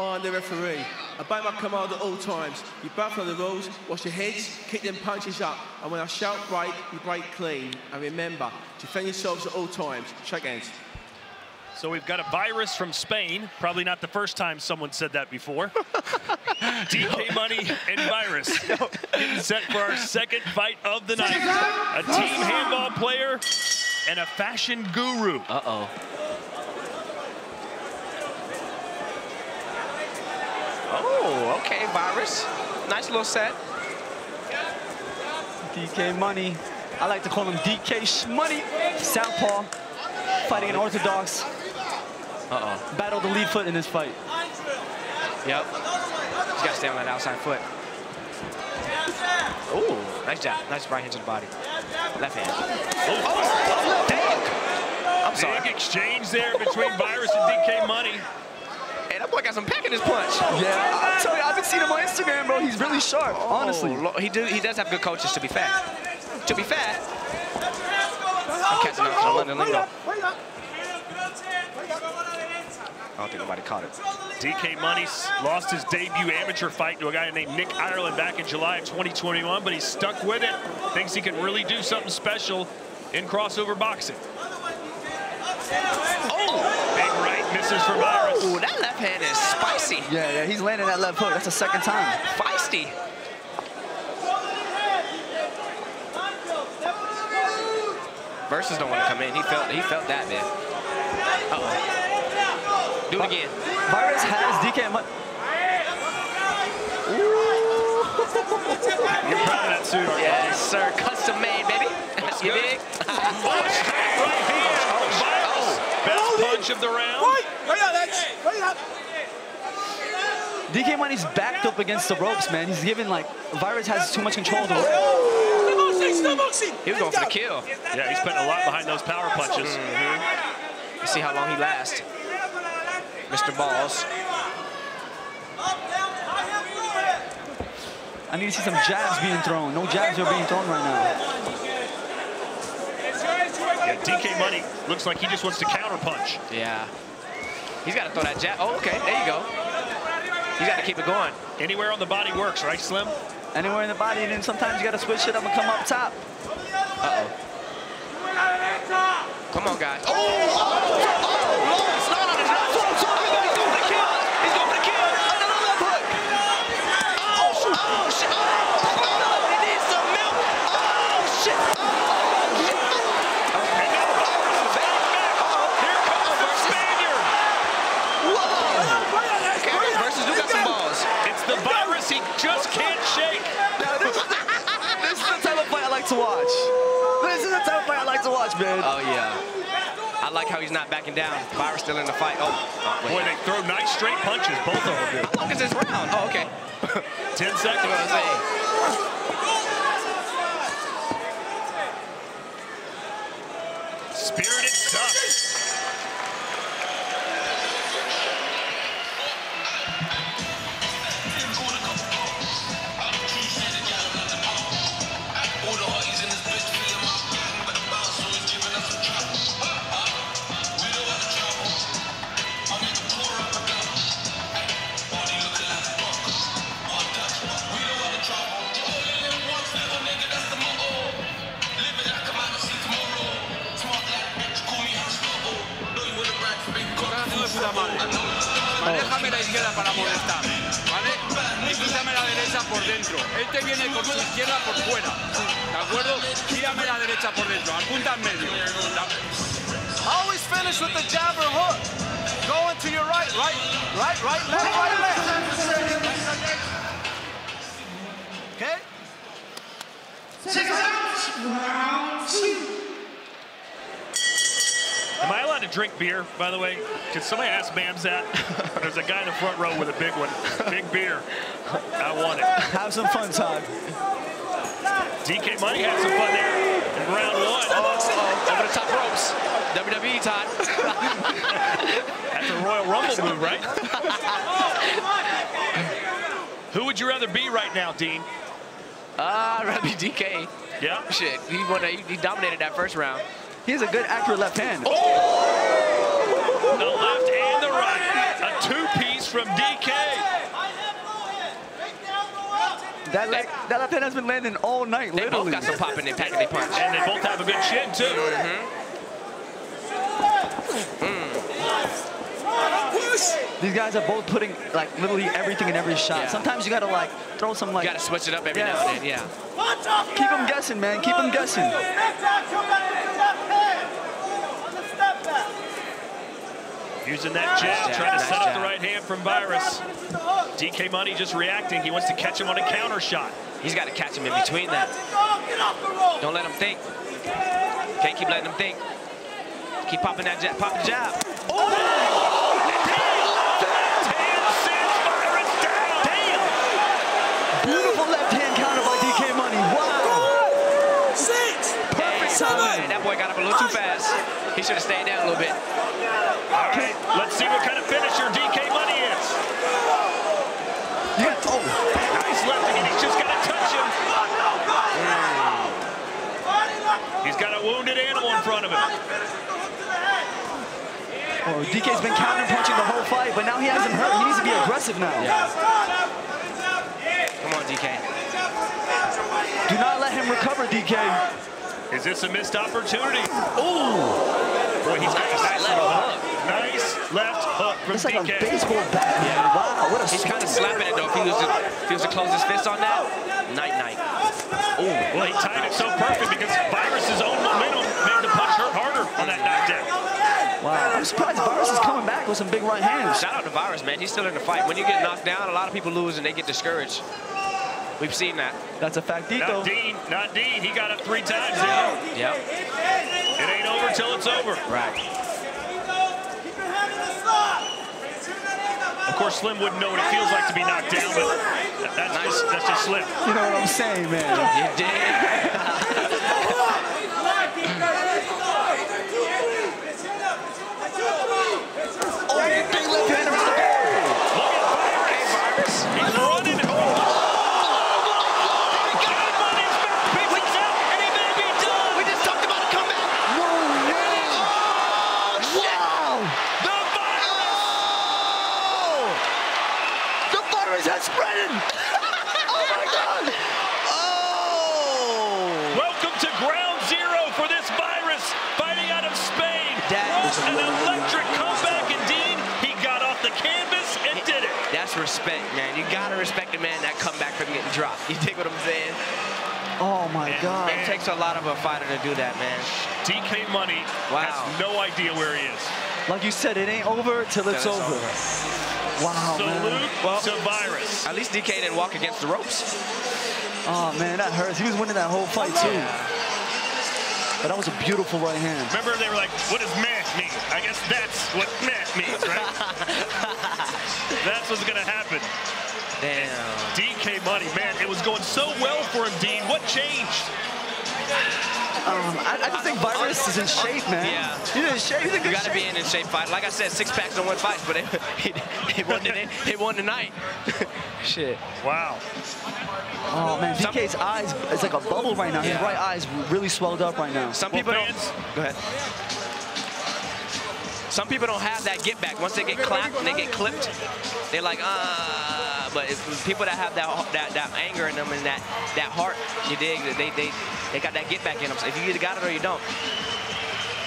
I'm the referee. I Obey my command at all times. You both know the rules. Watch your heads, kick them punches up. And when I shout break, you break clean. And remember, defend yourselves at all times. Shake hands. So we've got a virus from Spain. Probably not the first time someone said that before. DK Money and Viruzz getting set for our second fight of the night. A team handball player and a fashion guru. Uh-oh. Oh, okay, Viruzz. Nice little set. DK Money. I like to call him DK Shmoney. Southpaw. Fighting an orthodox. Uh-oh. Battle the lead foot in this fight. Yep. He's got to stay on that outside foot. Ooh, nice jab. Nice right hand to the body. Left hand. Oh, oh, oh, dang. I'm sorry. Big exchange there between Viruzz and DK Money. Hey, that boy got some pack in his punch. Yeah, bro. He's sharp, Oh, honestly. He, do, he does have good coaches to be fair. To be fair. I'm catching up to the London lingo. I don't think nobody caught it. DK Money lost his debut amateur fight to a guy named Nick Ireland back in July of 2021, but he's stuck with it. Thinks he can really do something special in crossover boxing. Oh! Big right misses for Viruzz. Ooh, that left hand is spicy. Yeah, yeah, he's landing that left hook. That's the second time. Feisty. Viruzz don't want to come in. He felt he felt that, man. Uh-oh. Do it again. Viruzz has DK Money. You're proud of that suit, aren't? Yes, sir. Custom made, baby. That's you good. dig? Oh, straight right hand. Viruzz, best punch of the round. DK Money's backed up against the ropes, man. He's giving, like, Viruzz has too much control of the rope. He was going for the kill. Yeah, he's putting a lot behind those power punches. Let's mm-hmm. see how long he lasts. Mr. Balls. I need to see some jabs being thrown. No jabs are being thrown right now. Yeah, DK Money looks like he just wants to counter punch. Yeah. He's got to throw that jab. Oh, okay. There you go. He's got to keep it going. Anywhere on the body works, right, Slim? Anywhere in the body, and then sometimes you got to switch it up and come up top. Uh-oh. Come on, guys. Oh! oh, oh, Lawrence, not on his left foot. He's going for the kill. He's going for the kill. Another left hook. Oh, shit. Oh, shit. Oh, oh, he needs some milk. Oh, shit. Oh, shit. And now Viruzz is back. Here comes the Spaniard. Whoa. Okay, I guess Viruzz do got some balls. It's the virus he just can't shake. Now, this, is the, this is the type of fight I like to watch. This is the type of fight I like to watch, man. Oh, yeah. I like how he's not backing down. Viruzz still in the fight. Oh, oh wait. Boy, they throw nice straight punches, both of them. How long is this round? Oh, okay. 10 seconds. gonna say. Spirited stuff. Dentro. Él te viene con su izquierda por fuera, ¿de acuerdo? Tírame la derecha por dentro, apunta en medio. Always finish with the jab or hook. Going to your right, right, right, right, left, right, left. Okay? Am I allowed to drink beer, by the way? Can somebody ask Mams that? There's a guy in the front row with a big one. Big beer. I want it. Have some fun, Todd. DK Money had some fun there in round one. Oh, over the top ropes. WWE, Todd. That's a Royal Rumble move, right? Who would you rather be right now, Dean? Ah, I'd rather be DK. Yeah? Shit, he, won, he, he dominated that first round. He has a good, accurate left hand. Oh! The left and the right. A two-piece from DK. That left, that left hand has been landing all night, They both literally. got some pop in their pack they punch. And they both have a good chin, too. Mm-hmm. These guys are both putting like literally everything in every shot. Yeah. Sometimes you gotta like throw some You like got to switch it up every Yeah. now and then, yeah. keep them guessing, man. Keep them guessing. Using that jab, jab, trying to nice set up the right hand from Viruzz. DK Money just reacting. He wants to catch him on a counter shot. He's got to catch him in between that. Don't let him think. Can't keep letting him think. Keep popping that jab. Pop the jab. Hand sends Beautiful left hand counter by DK Money. Wow. Perfect Man, timing. that boy got up a little too fast. He should have stayed down a little bit. All right, let's see what kind of finisher DK Money is. Yeah. Oh, Nice left again. He's just got to touch him. He's got a wounded animal in front of him. oh, DK's been counter punching the whole fight, but now he hasn't hurt. He needs to be aggressive now. Yeah. Come on, DK. Do not let him recover, DK. Is this a missed opportunity? Ooh. Boy, he's got a nice left hook. Left hook from It's like a baseball bat. man. Wow, what a He's kind of slapping it, though. If he was to, if he was to close his fist on that, night-night. Well, he timed it so perfect because Viruzz's own momentum made the punch hurt harder on that knockdown. Wow, I'm surprised Viruzz is coming back with some big right hands. Shout out to Viruzz, man. He's still in the fight. When you get knocked down, a lot of people lose and they get discouraged. We've seen that. That's a factito. Not Dean, not Dean. He got up three times there. Yep. It ain't over till it's over. Right. Of course, Slim wouldn't know what it feels like to be knocked down, but that- that's just that's just Slim. You know what I'm saying, man? You did. Oh, big left hand around the board. Look at Viruzz. He's running. Oh. God, money's back. Picks out, and he may be done. We just talked about a comeback. No way. Wow. The Virus. The virus has spread. oh my God. Oh. Welcome to ground zero for this virus fighting out of Spain. That what is an literally- electric comeback indeed. He got off the canvas and did it. That's respect, man. You gotta respect a man that come back from getting dropped. You dig what I'm saying? Oh my And God. man, It takes a lot of a fighter to do that, man. DK Money Wow. has no idea where he is. Like you said, it ain't over till it's Till it's over. Wow, Salute man. Well- to Viruzz. At least DK didn't walk against the ropes. Oh man, that hurts. He was winning that whole fight too. But that was a beautiful right hand. Remember, they were like, what does meh mean? I guess that's what meh means, right? that's what's going to happen. Damn. DK Money, man, it was going so well for him, Dean. What changed? Um, I, I just think Viruzz is in shape, man. Yeah. He's in shape. He's in You good gotta be shape. in shape fight. Like I said, six packs don't win fights, but he, he, won the, he won tonight. Shit. Wow. Oh man, DK's eyes is like a bubble right now. His Yeah. right eye's really swelled up right now. Some Well, people don't. Go ahead. Some people don't have that get back. Once they get clapped and they get clipped, they're like, ah. But people that have that that, that anger in them and that that heart, you dig? They they they got that get back in them. So if you either got it or you don't.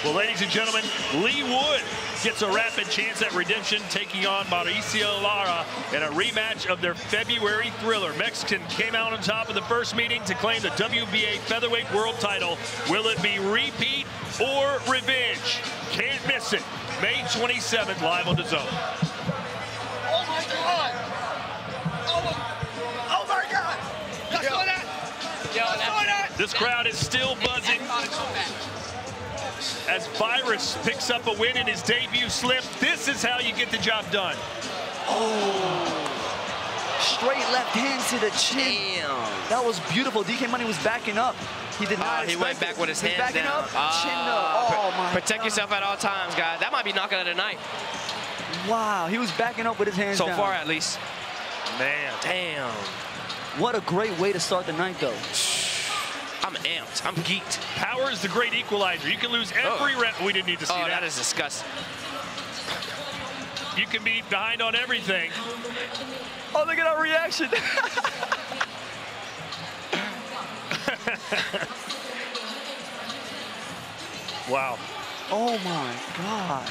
Well, ladies and gentlemen, Leigh Wood gets a rapid chance at redemption, taking on Mauricio Lara in a rematch of their February thriller. Mexican came out on top of the first meeting to claim the WBA featherweight world title. Will it be repeat or revenge? Can't miss it. May 27th, live on DAZN. Oh my God! Oh my, oh my God! That's what that. That's what that. This crowd is still buzzing as Viruzz picks up a win in his debut slip. This is how you get the job done. Oh! Straight left hand to the chin. Damn. That was beautiful. DK Money was backing up. He did not. Ah, he expect went it. back with his He was hands backing down. up, Ah, chin up. Oh my. Protect God. yourself at all times, guys. That might be knockout of the night. Wow, he was backing up with his hands So down. far, at least. Man, Damn. What a great way to start the night, though. I'm amped. I'm geeked. power is the great equalizer. You can lose every Oh. round. We didn't need to see Oh, that. that is disgusting. you can be behind on everything. Oh, look at our reaction. Wow. oh my God.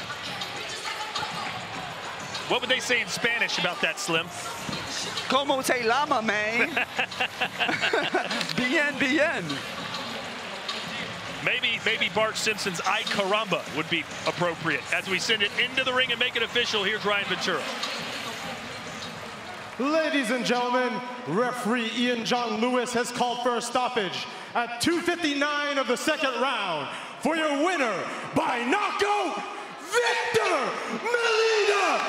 What would they say in Spanish about that, Slim? Como te llama, man? bien, bien. Maybe, maybe Bart Simpson's "Ay caramba" would be appropriate as we send it into the ring and make it official. Here's Ryan Ventura. Ladies and gentlemen, Referee Ian John Lewis has called for a stoppage at 2.59 of the second round for your winner by knockout, Victor Melina